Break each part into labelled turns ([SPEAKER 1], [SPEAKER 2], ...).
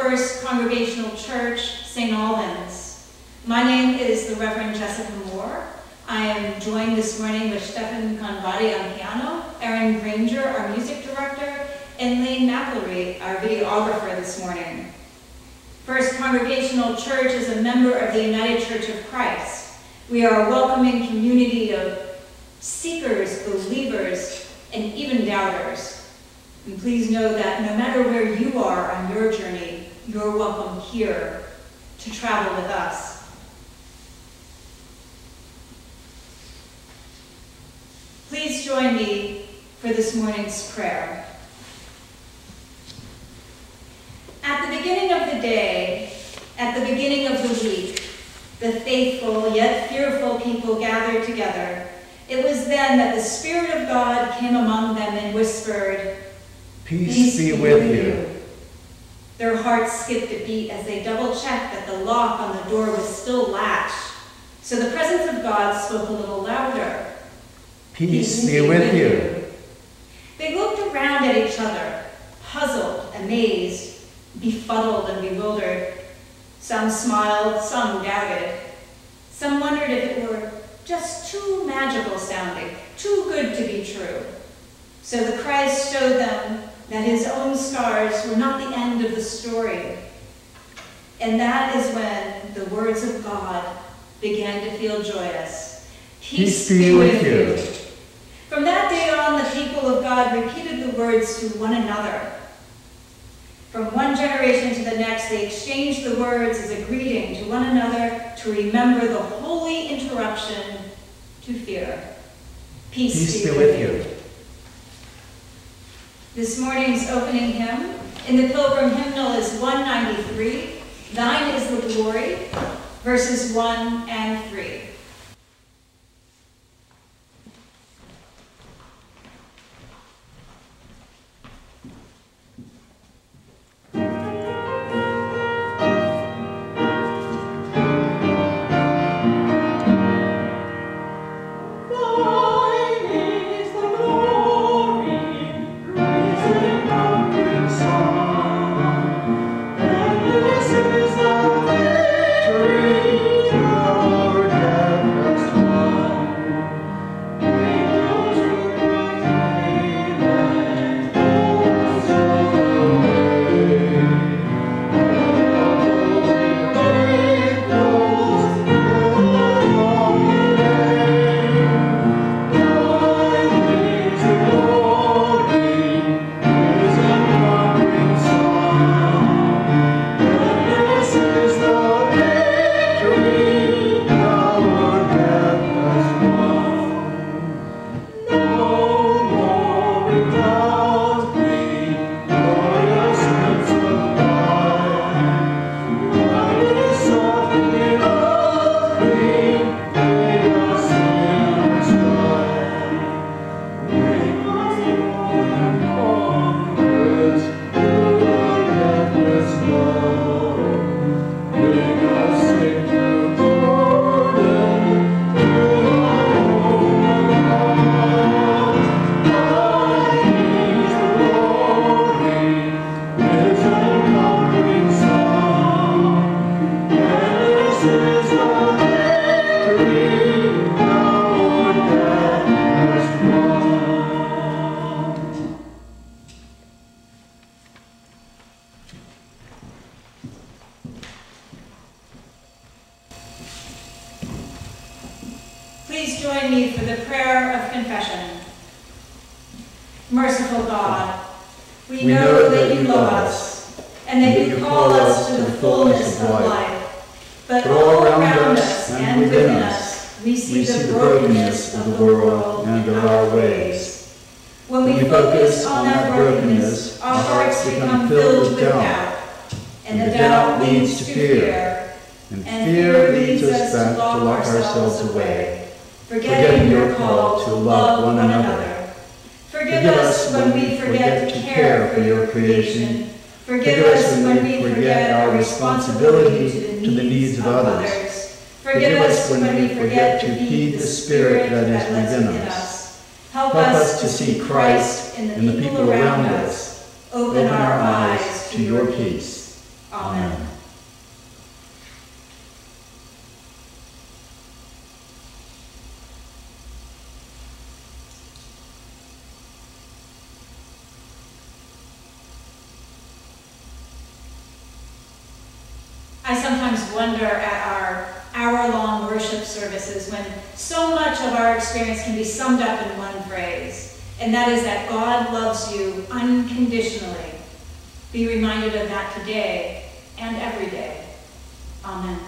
[SPEAKER 1] First Congregational Church, St. Albans. My name is the Reverend Jessica Moore. I am joined this morning with Stephan Conrady on piano, Erin Grainger, our music director, and Lane McElree, our videographer this morning. First Congregational Church is a member of the United Church of Christ. We are a welcoming community of seekers, believers, and even doubters. And please know that no matter where you are on your journey, you're welcome here to travel with us. Please join me for this morning's prayer. At the beginning of the day, at the beginning of the week, the faithful yet fearful people gathered together. It was then that the Spirit of God came among them and whispered,
[SPEAKER 2] Peace, Peace be with you. you.
[SPEAKER 1] Their hearts skipped a beat as they double-checked that the lock on the door was still latched. So the presence of God spoke a little louder.
[SPEAKER 2] Peace, be with you. you.
[SPEAKER 1] They looked around at each other, puzzled, amazed, befuddled, and bewildered. Some smiled, some doubted. Some wondered if it were just too magical sounding, too good to be true. So the Christ showed them that his own scars were not the end of the story. And that is when the words of God began to feel joyous.
[SPEAKER 2] Peace, Peace be with you. you.
[SPEAKER 1] From that day on, the people of God repeated the words to one another. From one generation to the next, they exchanged the words as a greeting to one another to remember the holy interruption to fear. Peace, Peace be, be with you. you. This morning's opening hymn in the Pilgrim Hymnal is 193, Thine is the Glory, verses 1 and 3.
[SPEAKER 3] And within us, we see the brokenness of the world and of our ways. When we focus on that brokenness, our hearts become filled with doubt, and the doubt leads to fear,
[SPEAKER 2] And fear leads us back to lock ourselves away,
[SPEAKER 3] forgetting your call to love one another. Forgive us when we forget to care for your creation. Forgive us when we forget our responsibility to the needs of others. Forgive us when we forget to heed the spirit that is within us. Help us to see Christ in the people around us. Open our eyes to your peace. Amen. I sometimes wonder at our hour-long worship services when so much of our experience can be summed up in one phrase, and that is that God loves you unconditionally. Be reminded of that today and every day. Amen.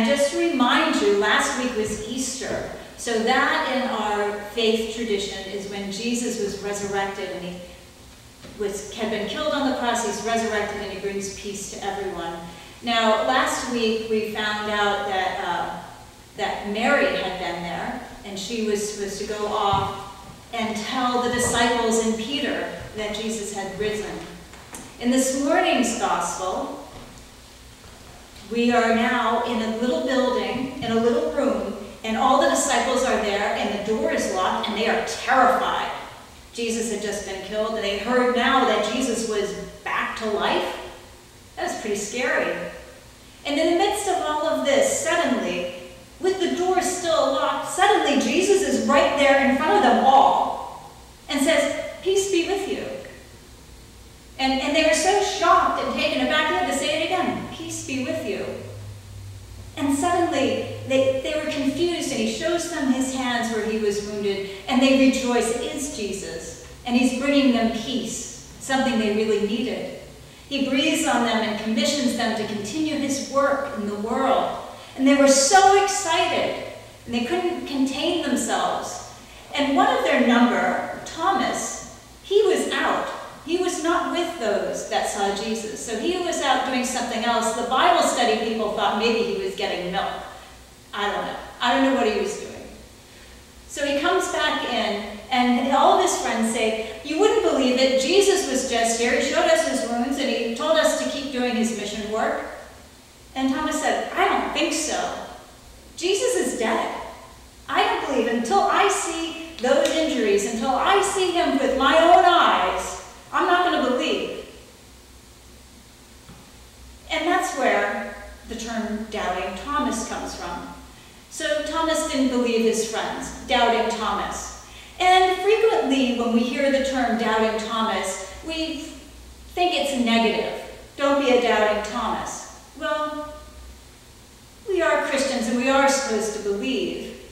[SPEAKER 3] And just to remind you, last week was Easter. So that in our faith tradition is when Jesus was resurrected and he was, had been killed on the cross, he's resurrected and he brings peace to everyone. Now, last week we found out that, uh, that Mary had been there and she was supposed to go off and tell the disciples and Peter that Jesus had risen. In this morning's gospel, we are now in a little building, in a little room, and
[SPEAKER 1] all the disciples are there, and the door is locked, and they are terrified. Jesus had just been killed, and they heard now that Jesus was back to life. That was pretty scary. And in the midst of all of this, suddenly, with the door still locked, suddenly Jesus is right there in front of them all and says, Peace be with you. And, and they were so shocked and taken aback, they had to say it again be with you. And suddenly they, they were confused, and he shows them his hands where he was wounded, and they rejoice. It is Jesus. And he's bringing them peace, something they really needed. He breathes on them and commissions them to continue his work in the world. And they were so excited, and they couldn't contain themselves. And one of their number, Thomas, he was out he was not with those that saw Jesus. So he was out doing something else. The Bible study people thought maybe he was getting milk. I don't know. I don't know what he was doing. So he comes back in, and all of his friends say, You wouldn't believe it. Jesus was just here. He showed us his wounds, and he told us to keep doing his mission work. And Thomas said, I don't think so. Jesus is dead. I don't believe until I see those injuries, until I see him with my own eyes, I'm not going to believe. And that's where the term doubting Thomas comes from. So Thomas didn't believe his friends, doubting Thomas. And frequently when we hear the term doubting Thomas, we think it's negative. Don't be a doubting Thomas. Well, we are Christians and we are supposed to believe.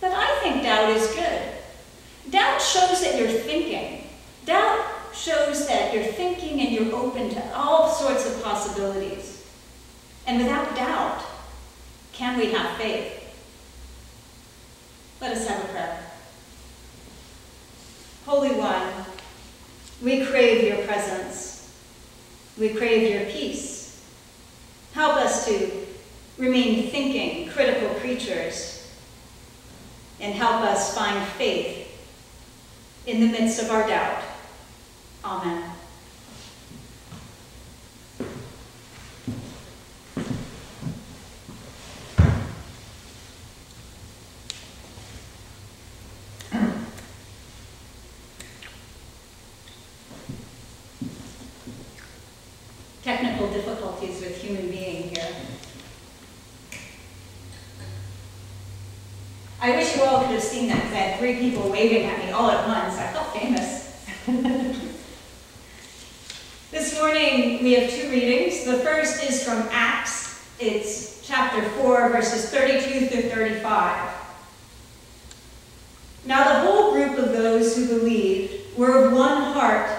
[SPEAKER 1] But I think doubt is good. Doubt shows that you're thinking. Doubt shows that you're thinking and you're open to all sorts of possibilities. And without doubt, can we have faith? Let us have a prayer. Holy One, we crave your presence. We crave your peace. Help us to remain thinking, critical creatures, and help us find faith in the midst of our doubt. Amen. Technical difficulties with human being here. I wish you all could have seen that three people waving at me all at once. I felt famous. This morning we have two readings. The first is from Acts. It's chapter 4, verses 32 through 35. Now the whole group of those who believed were of one heart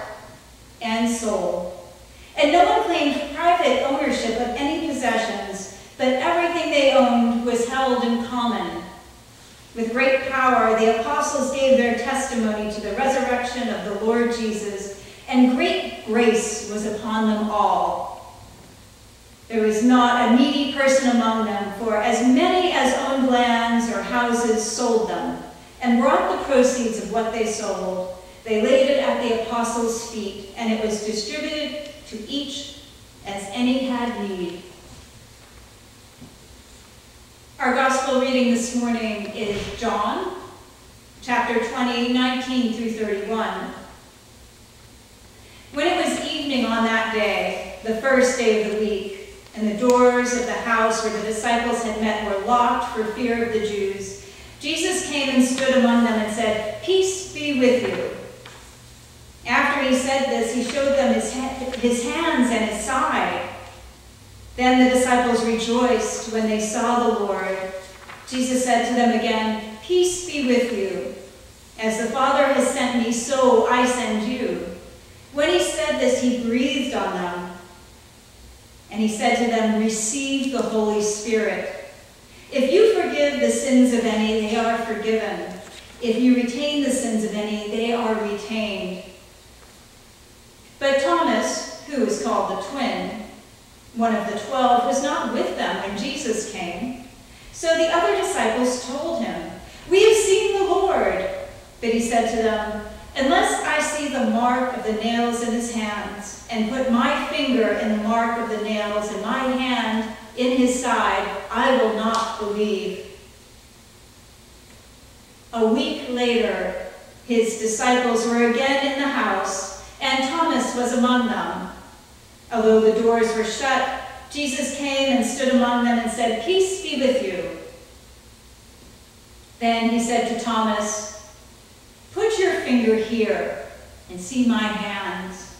[SPEAKER 1] and soul. And no one claimed private ownership of any possessions, but everything they owned was held in common. With great power, the apostles gave their testimony to the resurrection of the Lord Jesus and great grace was upon them all. There was not a needy person among them, for as many as owned lands or houses sold them, and brought the proceeds of what they sold. They laid it at the apostles' feet, and it was distributed to each as any had need. Our gospel reading this morning is John, chapter 20, 19 through 31. When it was evening on that day, the first day of the week, and the doors of the house where the disciples had met were locked for fear of the Jews, Jesus came and stood among them and said, Peace be with you. After he said this, he showed them his, his hands and his side. Then the disciples rejoiced when they saw the Lord. Jesus said to them again, Peace be with you. As the Father has sent me, so I send you. When he said this, he breathed on them. And he said to them, Receive the Holy Spirit. If you forgive the sins of any, they are forgiven. If you retain the sins of any, they are retained. But Thomas, who is called the twin, one of the twelve, was not with them when Jesus came. So the other disciples told him, We have seen the Lord. But he said to them, Unless I see the mark of the nails in his hands, and put my finger in the mark of the nails, and my hand in his side, I will not believe. A week later, his disciples were again in the house, and Thomas was among them. Although the doors were shut, Jesus came and stood among them and said, Peace be with you. Then he said to Thomas, Put your finger here and see my hands.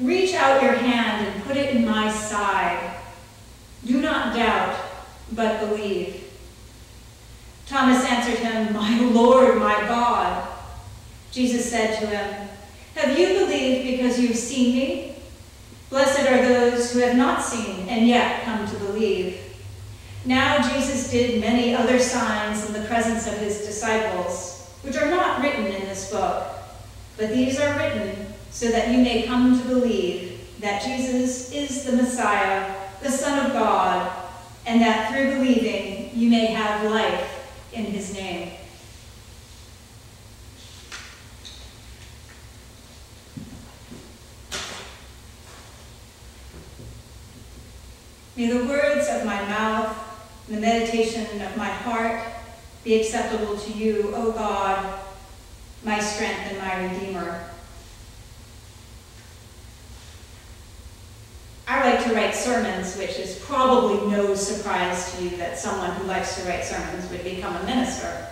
[SPEAKER 1] Reach out your hand and put it in my side. Do not doubt, but believe. Thomas answered him, My Lord, my God. Jesus said to him, Have you believed because you've seen me? Blessed are those who have not seen and yet come to believe. Now Jesus did many other signs in the presence of his disciples, which are not written in this book, but these are written so that you may come to believe that Jesus is the Messiah, the Son of God, and that through believing you may have life in his name. May the words of my mouth and the meditation of my heart be acceptable to you, O God, my strength and my Redeemer. I like to write sermons, which is probably no surprise to you that someone who likes to write sermons would become a minister.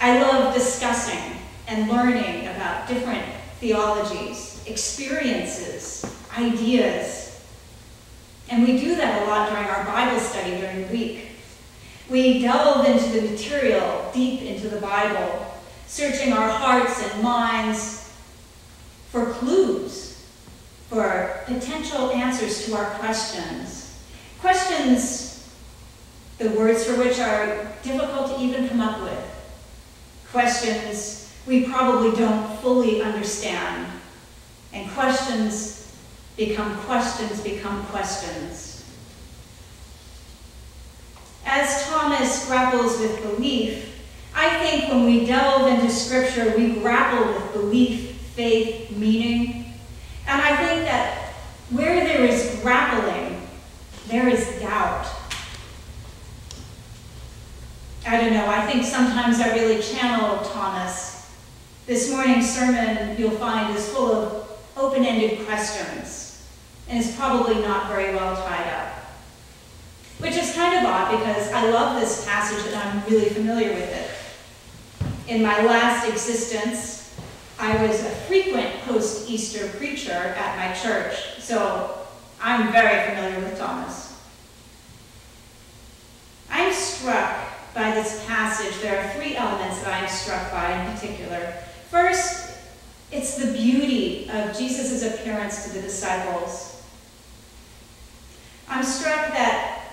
[SPEAKER 1] I love discussing and learning about different theologies, experiences, ideas, and we do that a lot during our Bible study during the week. We delve into the material deep into the Bible, searching our hearts and minds for clues, for potential answers to our questions. Questions, the words for which are difficult to even come up with. Questions we probably don't fully understand. And questions become questions, become questions. As Thomas grapples with belief, I think when we delve into Scripture, we grapple with belief, faith, meaning. And I think that where there is grappling, there is doubt. I don't know, I think sometimes I really channel Thomas. This morning's sermon, you'll find, is full of open-ended questions and is probably not very well tied up. Which is kind of odd because I love this passage and I'm really familiar with it. In my last existence, I was a frequent post-Easter preacher at my church, so I'm very familiar with Thomas. I'm struck by this passage. There are three elements that I'm struck by in particular. First, it's the beauty of Jesus' appearance to the disciples. I'm struck that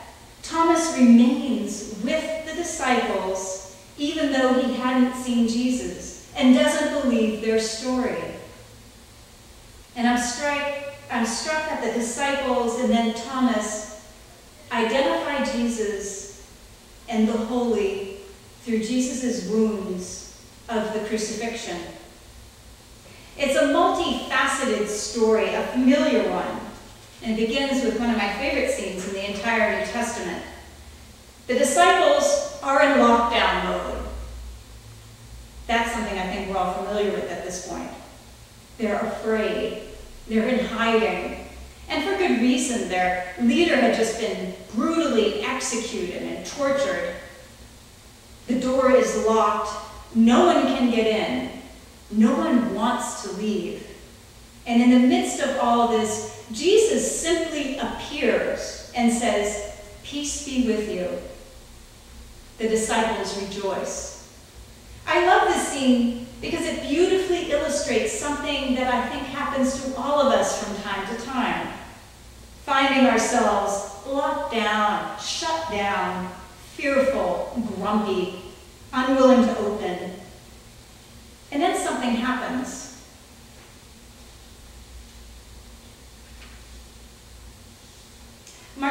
[SPEAKER 1] Thomas remains with the disciples even though he hadn't seen Jesus and doesn't believe their story. And I'm struck, I'm struck that the disciples and then Thomas identify Jesus and the holy through Jesus' wounds of the crucifixion. It's a multifaceted story, a familiar one, and it begins with one of my favorite scenes in the entire New Testament. The disciples are in lockdown mode. That's something I think we're all familiar with at this point. They're afraid. They're in hiding. And for good reason. Their leader had just been brutally executed and tortured. The door is locked. No one can get in. No one wants to leave. And in the midst of all this, Jesus simply appears and says, Peace be with you. The disciples rejoice. I love this scene because it beautifully illustrates something that I think happens to all of us from time to time. Finding ourselves locked down, shut down, fearful, grumpy, unwilling to open. And then something happens.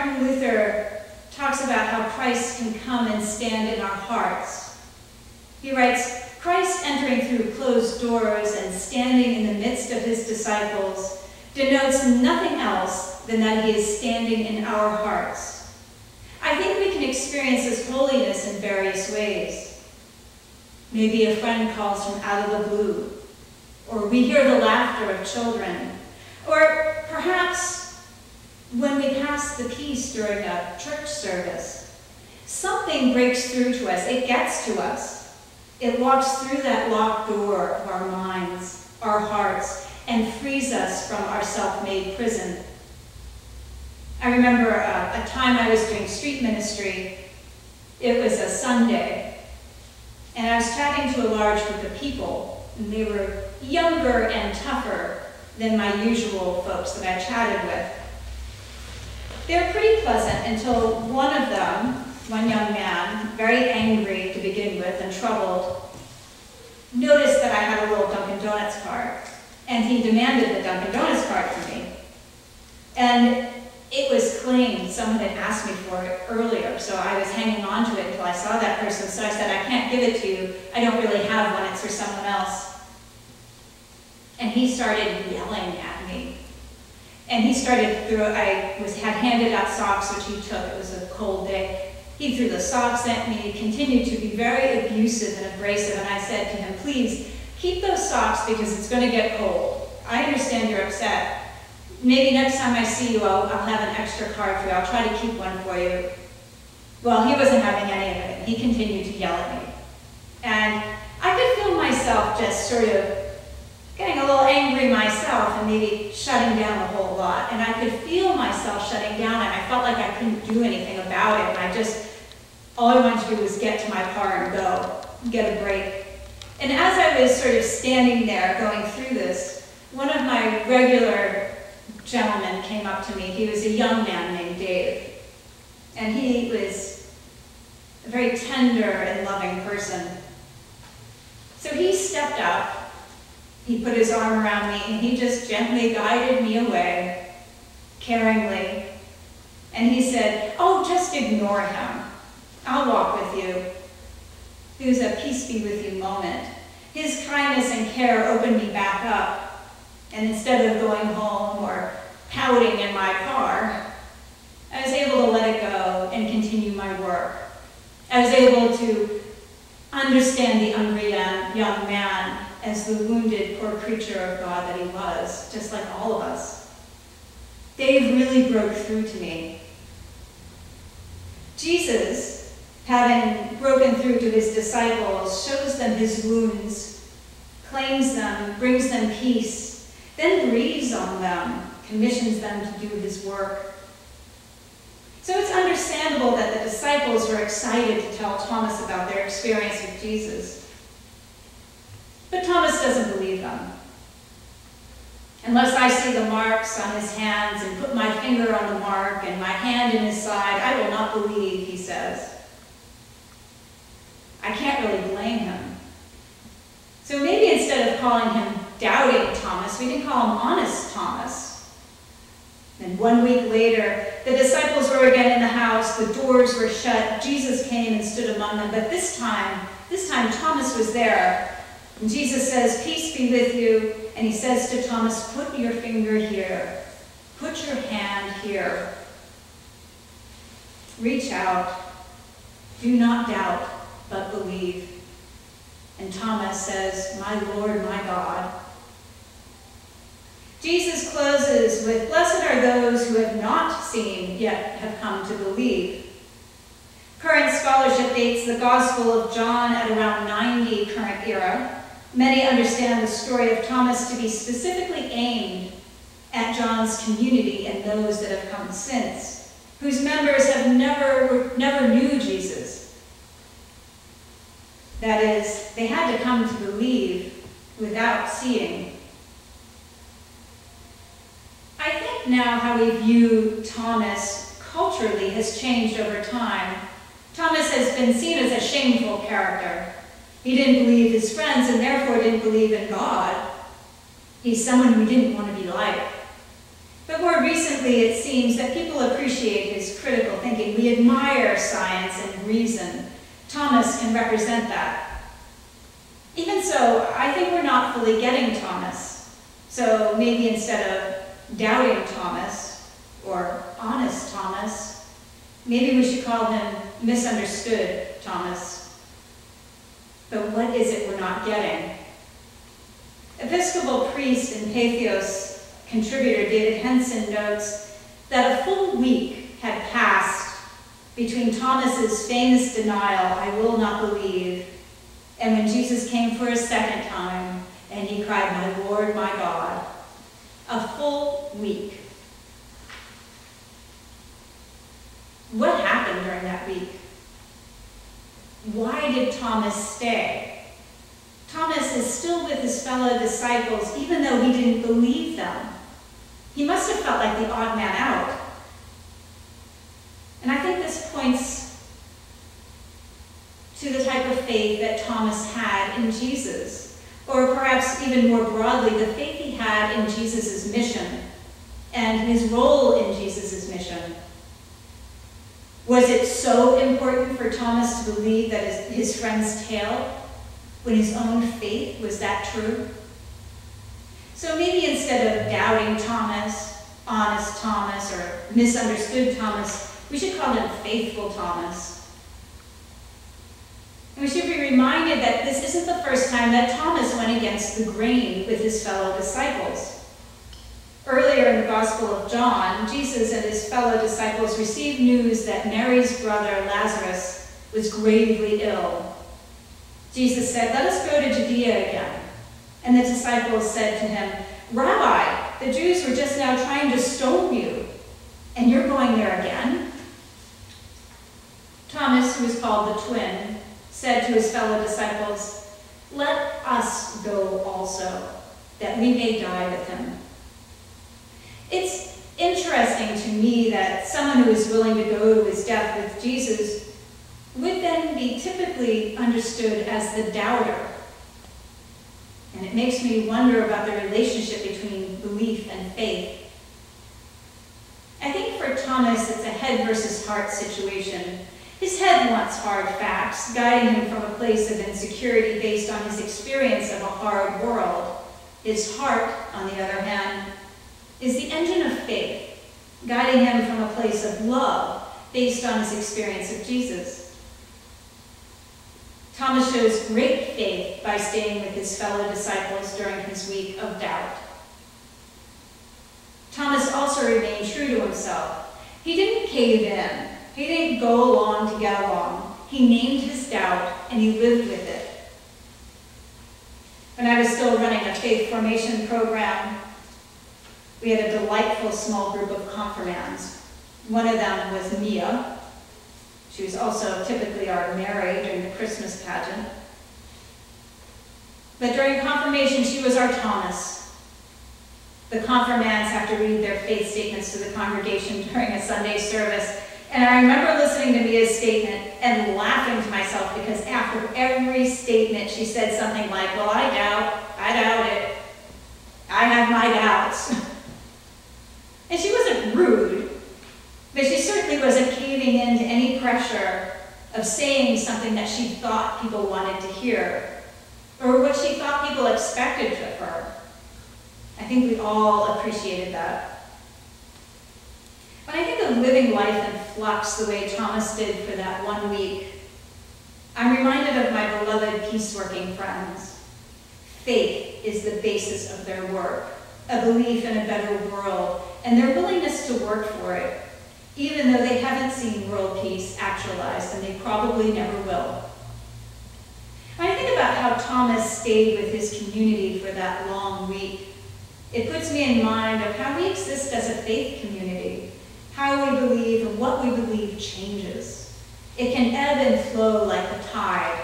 [SPEAKER 1] Martin Luther talks about how Christ can come and stand in our hearts. He writes, Christ entering through closed doors and standing in the midst of his disciples denotes nothing else than that he is standing in our hearts. I think we can experience his holiness in various ways. Maybe a friend calls from out of the blue. Or we hear the laughter of children. Or perhaps when we pass the peace during a church service, something breaks through to us. It gets to us. It walks through that locked door of our minds, our hearts, and frees us from our self-made prison. I remember a, a time I was doing street ministry. It was a Sunday, and I was chatting to a large group of people, and they were younger and tougher than my usual folks that I chatted with. They were pretty pleasant until one of them, one young man, very angry to begin with and troubled, noticed that I had a little Dunkin' Donuts card, and he demanded the Dunkin' Donuts card from me. And it was claimed someone had asked me for it earlier, so I was hanging on to it until I saw that person. So I said, I can't give it to you. I don't really have one. It's for someone else. And he started yelling at me. And he started through, I was had handed out socks, which he took. It was a cold day. He threw the socks at me, continued to be very abusive and abrasive, and I said to him, please, keep those socks because it's going to get cold. I understand you're upset, maybe next time I see you, I'll, I'll have an extra card for you. I'll try to keep one for you. Well, he wasn't having any of it. He continued to yell at me. And I could feel myself just sort of getting a little angry myself and maybe shutting down a whole lot. And I could feel myself shutting down and I felt like I couldn't do anything about it. And I just, all I wanted to do was get to my car and go, get a break. And as I was sort of standing there going through this, one of my regular gentlemen came up to me. He was a young man named Dave. And he was a very tender and loving person. So he stepped up, he put his arm around me, and he just gently guided me away, caringly. And he said, Oh, just ignore him. I'll walk with you. It was a peace be with you moment. His kindness and care opened me back up. And instead of going home or pouting in my car, I was able to let it go and continue my work. I was able to understand the hungry young man as the wounded, poor creature of God that he was, just like all of us. Dave really broke through to me. Jesus, having broken through to his disciples, shows them his wounds, claims them, brings them peace, then breathes on them commissions them to do his work. So it's understandable that the disciples were excited to tell Thomas about their experience with Jesus. But Thomas doesn't believe them. Unless I see the marks on his hands and put my finger on the mark and my hand in his side, I will not believe, he says. I can't really blame him. So maybe instead of calling him doubting Thomas, we can call him honest Thomas. And one week later, the disciples were again in the house, the doors were shut, Jesus came and stood among them, but this time, this time Thomas was there. And Jesus says, peace be with you, and he says to Thomas, put your finger here, put your hand here. Reach out, do not doubt, but believe. And Thomas says, my Lord, my God. Jesus closes with, Blessed are those who have not seen, yet have come to believe. Current scholarship dates the Gospel of John at around 90 current era. Many understand the story of Thomas to be specifically aimed at John's community and those that have come since, whose members have never, never knew Jesus. That is, they had to come to believe without seeing. I think now how we view Thomas culturally has changed over time. Thomas has been seen as a shameful character. He didn't believe his friends and therefore didn't believe in God. He's someone we didn't want to be like. But more recently, it seems that people appreciate his critical thinking. We admire science and reason. Thomas can represent that. Even so, I think we're not fully getting Thomas. So maybe instead of doubting Thomas or honest Thomas. Maybe we should call him misunderstood Thomas. But what is it we're not getting? Episcopal priest and Patheos contributor David Henson notes that a full week had passed between Thomas's famous denial, I will not believe, and when Jesus came for a second time and he cried, My Lord, my God. A full week. What happened? Why did Thomas stay? Thomas is still with his fellow disciples, even though he didn't believe them. He must have felt like the odd man out. And I think this points to the type of faith that Thomas had in Jesus, or perhaps even more broadly, the faith he had in Jesus' mission and his role in Jesus' mission. Was it so important for Thomas to believe that his, his friend's tale when his own faith was that true? So maybe instead of doubting Thomas, honest Thomas, or misunderstood Thomas, we should call him faithful Thomas. And we should be reminded that this isn't the first time that Thomas went against the grain with his fellow disciples. Earlier in the Gospel of John, Jesus and his fellow disciples received news that Mary's brother Lazarus was gravely ill. Jesus said, Let us go to Judea again. And the disciples said to him, Rabbi, the Jews were just now trying to stone you, and you're going there again? Thomas, who was called the twin, said to his fellow disciples, Let us go also, that we may die with him. It's interesting to me that someone who is willing to go to his death with Jesus would then be typically understood as the doubter. And it makes me wonder about the relationship between belief and faith. I think for Thomas, it's a head versus heart situation. His head wants hard facts, guiding him from a place of insecurity based on his experience of a hard world. His heart, on the other hand, is the engine of faith, guiding him from a place of love based on his experience of Jesus. Thomas shows great faith by staying with his fellow disciples during his week of doubt. Thomas also remained true to himself. He didn't cave in. He didn't go along to get along. He named his doubt and he lived with it. When I was still running a faith formation program, we had a delightful small group of confirmands. One of them was Mia. She was also typically our Mary during the Christmas pageant. But during confirmation, she was our Thomas. The confirmands have to read their faith statements to the congregation during a Sunday service. And I remember listening to Mia's statement and laughing to myself because after every statement, she said something like, Well, I doubt, I doubt it. I have my doubts. And she wasn't rude, but she certainly wasn't caving in to any pressure of saying something that she thought people wanted to hear, or what she thought people expected of her. I think we all appreciated that. When I think of living life in flux the way Thomas did for that one week, I'm reminded of my beloved peaceworking friends. Faith is the basis of their work, a belief in a better world and their willingness to work for it, even though they haven't seen world peace actualized, and they probably never will. I think about how Thomas stayed with his community for that long week, it puts me in mind of how we exist as a faith community, how we believe and what we believe changes. It can ebb and flow like a tide,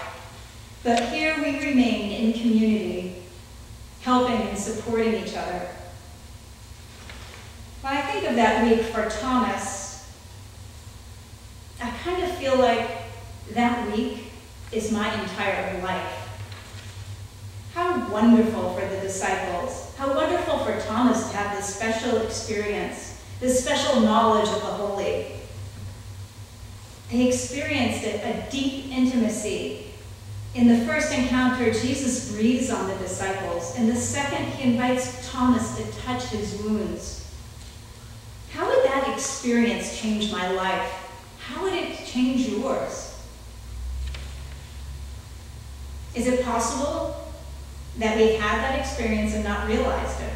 [SPEAKER 1] but here we remain in community, helping and supporting each other. When I think of that week for Thomas, I kind of feel like that week is my entire life. How wonderful for the disciples. How wonderful for Thomas to have this special experience, this special knowledge of the Holy. They experienced it, a deep intimacy. In the first encounter, Jesus breathes on the disciples. In the second, he invites Thomas to touch his wounds. How would that experience change my life? How would it change yours? Is it possible that we've had that experience and not realized it?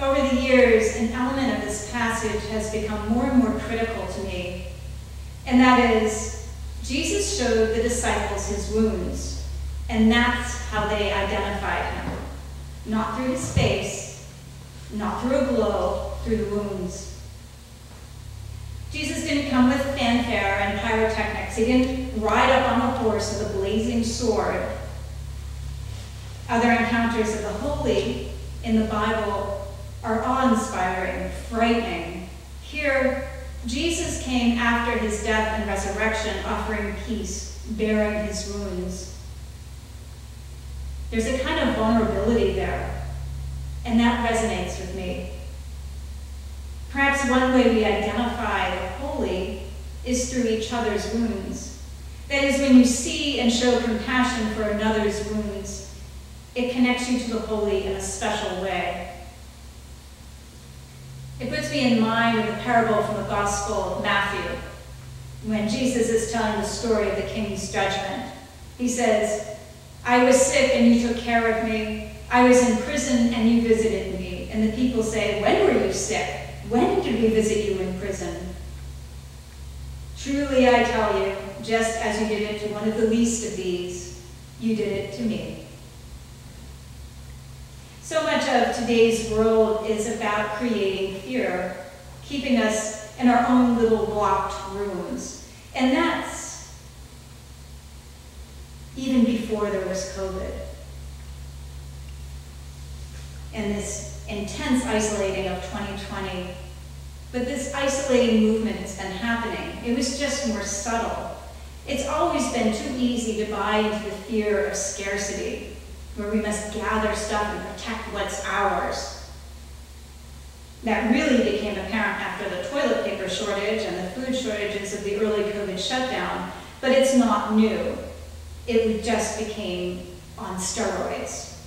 [SPEAKER 1] Over the years, an element of this passage has become more and more critical to me, and that is Jesus showed the disciples his wounds, and that's how they identified him. Not through his face, not through a glow, through the wounds. Jesus didn't come with fanfare and pyrotechnics. He didn't ride up on a horse with a blazing sword. Other encounters of the holy in the Bible are awe-inspiring, frightening. Here, Jesus came after his death and resurrection, offering peace, bearing his wounds. There's a kind of vulnerability there, and that resonates with me. Perhaps one way we identify the holy is through each other's wounds. That is, when you see and show compassion for another's wounds, it connects you to the holy in a special way. It puts me in mind of the parable from the Gospel of Matthew, when Jesus is telling the story of the king's judgment. He says, I was sick and you took care of me. I was in prison and you visited me. And the people say, When were you sick? When did we visit you in prison? Truly I tell you, just as you did it to one of the least of these, you did it to me. So much of today's world is about creating fear, keeping us in our own little blocked rooms. And that's even before there was COVID. And this intense isolating of 2020. But this isolating movement has been happening. It was just more subtle. It's always been too easy to buy into the fear of scarcity, where we must gather stuff and protect what's ours. That really became apparent after the toilet paper shortage and the food shortages of the early COVID shutdown, but it's not new. It just became on steroids.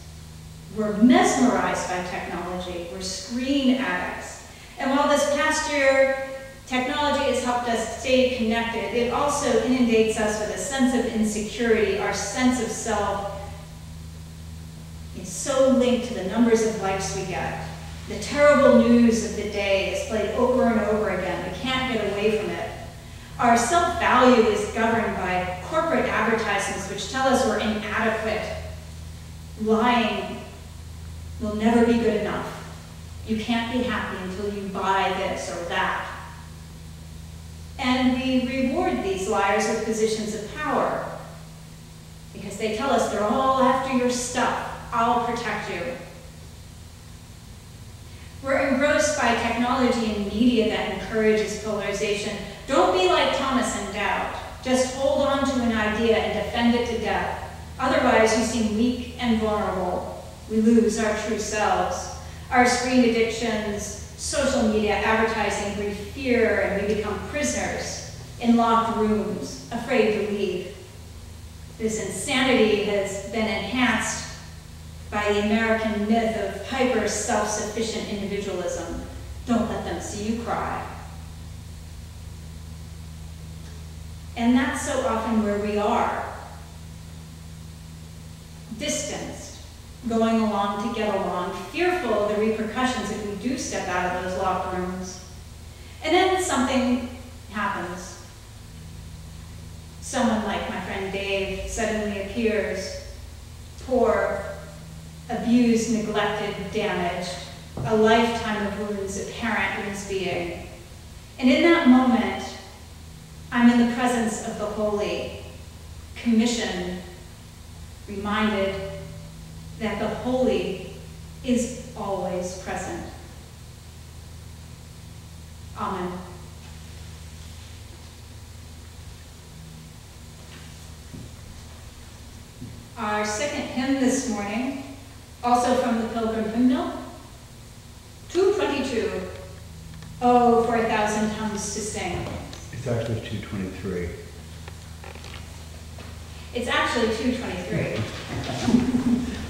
[SPEAKER 1] We're mesmerized by technology. We're screen addicts. And while this past year, technology has helped us stay connected, it also inundates us with a sense of insecurity. Our sense of self is so linked to the numbers of likes we get. The terrible news of the day is played over and over again. We can't get away from it. Our self-value is governed by corporate advertisements which tell us we're inadequate, lying will never be good enough. You can't be happy until you buy this or that. And we reward these liars with positions of power because they tell us they're all after your stuff. I'll protect you. We're engrossed by technology and media that encourages polarization. Don't be like Thomas in doubt. Just hold on to an idea and defend it to death. Otherwise, you seem weak and vulnerable we lose our true selves. Our screen addictions, social media, advertising breed fear, and we become prisoners in locked rooms, afraid to leave. This insanity has been enhanced by the American myth of hyper self-sufficient individualism. Don't let them see you cry. And that's so often where we are. Distanced, going along to get along, fearful of the repercussions if we do step out of those locked rooms. And then something happens. Someone like my friend Dave suddenly appears, poor, abused, neglected, damaged, a lifetime of wounds apparent in his being. And in that moment, I'm in the presence of the holy, commissioned, reminded that the holy is always present. Amen. Our second hymn this morning, also from the Pilgrim Hymnal, 222. Oh, for a thousand tongues to sing.
[SPEAKER 2] It's actually 223.
[SPEAKER 1] It's actually 223.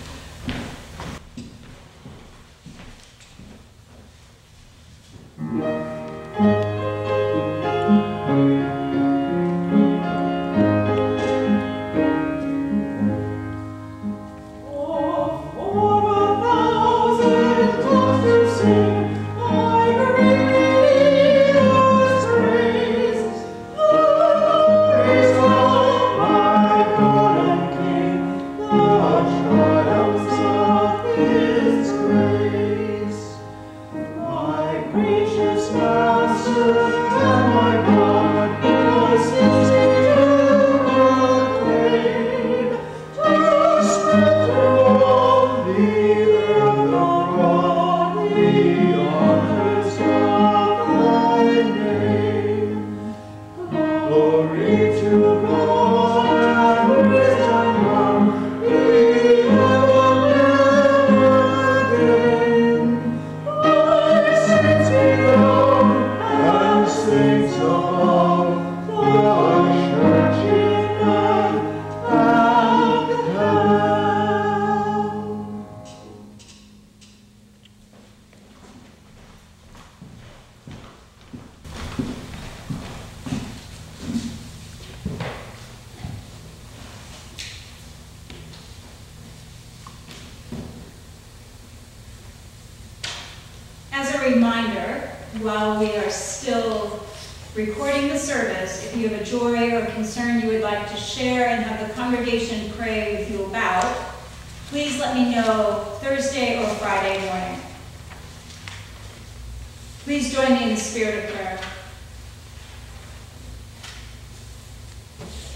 [SPEAKER 1] Please join me in the spirit of prayer.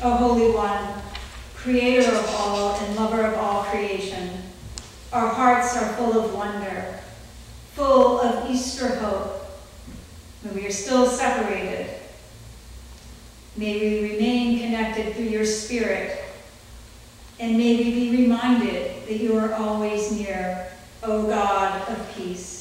[SPEAKER 1] O Holy One, creator of all and lover of all creation, our hearts are full of wonder, full of Easter hope. When we are still separated, may we remain connected through your Spirit, and may we be reminded that you are always near, O God of peace.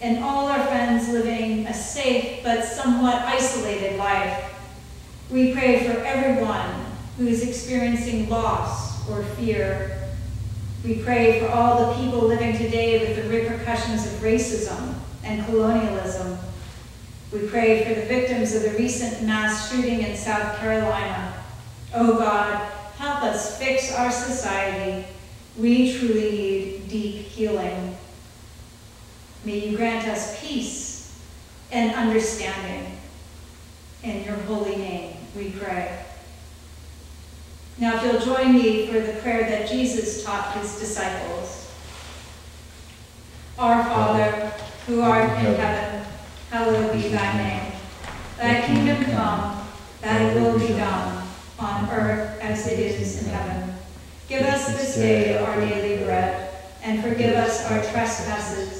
[SPEAKER 1] and all our friends living a safe but somewhat isolated life. We pray for everyone who is experiencing loss or fear we pray for all the people living today with the repercussions of racism and colonialism. We pray for the victims of the recent mass shooting in South Carolina. Oh God, help us fix our society. We truly need deep healing. May you grant us peace and understanding. In your holy name we pray. Now, if you'll join me for the prayer that Jesus taught his disciples. Our Father, who art in heaven, hallowed be thy name. Thy kingdom come, thy will be done, on earth as it is in heaven. Give us this day our daily bread, and forgive us our trespasses,